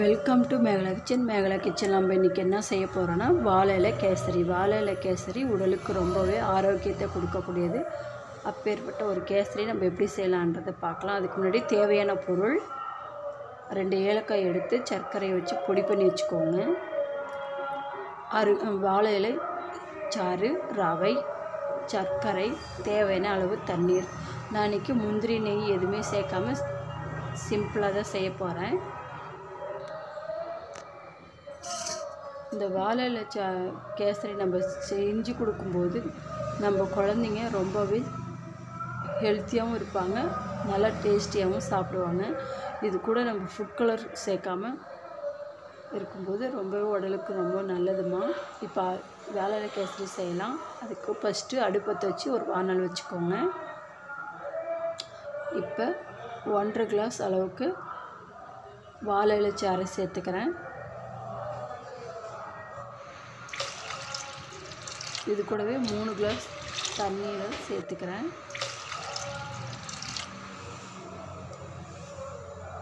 Welcome to Megala kitchen Megala kitchen நம்ம இன்றைக்கி என்ன செய்ய போகிறோன்னா வாழை இலை கேசரி. வாழை இலை கேசரி உடலுக்கு ரொம்பவே ஆரோக்கியத்தை கொடுக்கக்கூடியது. அப்பேற்பட்ட ஒரு கேசரி நம்ம எப்படி செய்யலான்றதை பார்க்கலாம். அதுக்கு முன்னாடி தேவையான பொருள் ரெண்டு ஏலக்காய் எடுத்து சர்க்கரையை வச்சு பொடி பண்ணி வச்சுக்கோங்க. அரு வாழை இலை சாறு ரவை சர்க்கரை தேவையான அளவு தண்ணீர். நான் இன்றைக்கி முந்திரி நெய் எதுவுமே சேர்க்காம சிம்பிளாக தான் செய்ய போகிறேன் இந்த வாழை இலை சா கேசரி நம்ம செஞ்சு கொடுக்கும்போது நம்ம குழந்தைங்க ரொம்பவே ஹெல்த்தியாகவும் இருப்பாங்க நல்லா டேஸ்டியாகவும் சாப்பிடுவாங்க. இது கூட நம்ம ஃபுட் கலர் சேர்க்காம இருக்கும்போது ரொம்பவே உடலுக்கு ரொம்ப நல்லதுமா இப்போ வாழை இலை கேசரி செய்யலாம். அதுக்கு ஃபஸ்ட்டு அடுப்பத்தை வச்சு ஒரு வானல் வச்சுக்கோங்க. இப்போ ஒன்றரை கிளாஸ் அளவுக்கு வாழை இலை அரை சேர்த்துக்கிறேன். இது கூடவே மூணு கிளாஸ் தண்ணியில் சேர்த்துக்கிறேன்.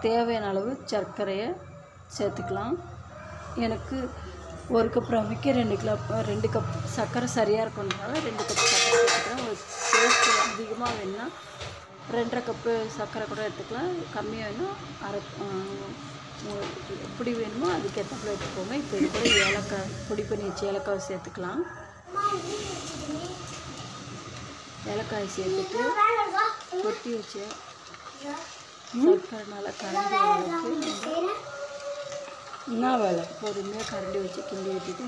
தேவையான அளவு சர்க்கரையை சேர்த்துக்கலாம். எனக்கு ஒரு கப் ரவிக்க ரெண்டு கப் ரெண்டு கப் சர்க்கரை சரியாக இருக்கணுனால ரெண்டு கப் சர்க்கரை சேர்த்துக்கிறேன். ஒரு டேஸ்ட் அதிகமாக வேணும்னா ரெண்டரை கப்பு சர்க்கரை கூட எடுத்துக்கலாம். கம்மியாக வேணும் அரை எப்படி வேணுமோ அதுக்கேற்றப்பல எடுத்துக்கோங்க. இப்போ இது கூட ஏலக்காய் பொடி பண்ணி வச்சு ஏலக்காய் சேர்த்துக்கலாம். ஏலக்காய் சேர்த்துட்டு கொட்டி வச்சு சர்க்கரை நல்லா கரண்டி நம்ம என்ன வேலை? பொறுமையாக கரண்டி வச்சு கிண்டி விட்டுட்டு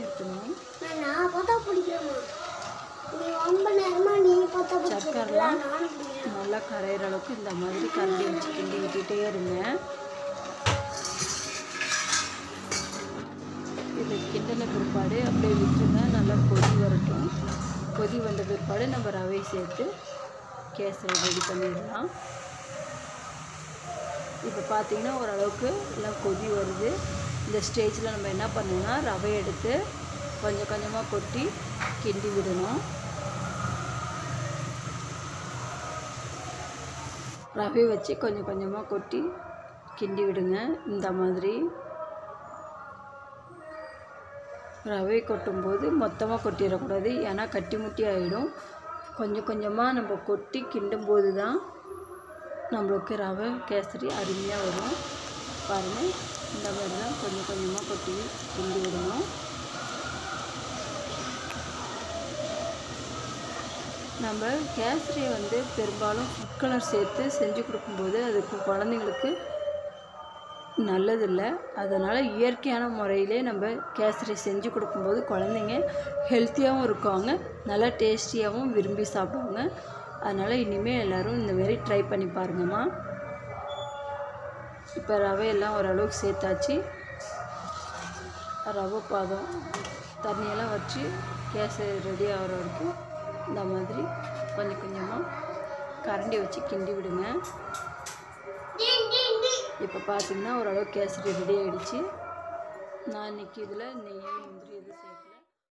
பார்த்தா சர்க்கரைலாம் நல்லா கரையிற அளவுக்கு இந்த மாதிரி கரண்டி வச்சு கிண்டி விட்டுட்டே இருங்க. இது கிண்டின பிற்பாடு அப்படியே விட்டுருங்க நல்லா கொதி வரட்டும் கொதி வந்த பிற்பாடு நம்ம ரவை சேர்த்து கேசரி ரெடி பண்ணிடலாம். இப்போ பார்த்தீங்கன்னா ஓரளவுக்கு எல்லாம் கொதி வருது. இந்த ஸ்டேஜில் நம்ம என்ன பண்ணணும்னா ரவை எடுத்து கொஞ்சம் கொஞ்சமாக கொட்டி கிண்டி விடணும். ரவை வச்சு கொஞ்சம் கொஞ்சமாக கொட்டி கிண்டி விடுங்க. இந்த மாதிரி ரவை கொட்டும்போது மொத்தமாக கொட்டிடக்கூடாது. ஏன்னா கட்டி முட்டி ஆகிடும் கொஞ்சம் கொஞ்சமாக நம்ம கொட்டி கிண்டும்போது தான் நம்மளுக்கு ரவை கேசரி அருமையாக வரும். பாருங்கள் இந்த மாதிரி தான் கொஞ்சம் கொஞ்சமாக கொட்டி கிண்டி விடணும். நம்ம கேசரியை வந்து பெரும்பாலும் ஃபுட் கலர் சேர்த்து செஞ்சு கொடுக்கும்போது அதுக்கு குழந்தைங்களுக்கு நல்லதில்லை. அதனால் இயற்கையான முறையிலே நம்ம கேசரி செஞ்சு கொடுக்கும்போது குழந்தைங்க ஹெல்த்தியாகவும் இருக்காங்க நல்லா டேஸ்டியாகவும் விரும்பி சாப்பிடுவாங்க. அதனால் இனிமேல் எல்லோரும் இந்தமாரி ட்ரை பண்ணி பாருங்கம்மா. இப்போ ரவையெல்லாம் ஓரளவுக்கு சேர்த்தாச்சு. ரவை பாதம் தண்ணியெல்லாம் வச்சு கேசரி ரெடி ஆகிற வரைக்கும் இந்த மாதிரி கொஞ்சம் கொஞ்சமாக கரண்டி வச்சு கிண்டி விடுங்க. இப்போ பார்த்தீங்கன்னா ஓரளவு கேசரி ரெடி ஆகிடுச்சு நான் இன்றைக்கி இதில் நெய் முந்திரி எதுவும் சேர்க்கல.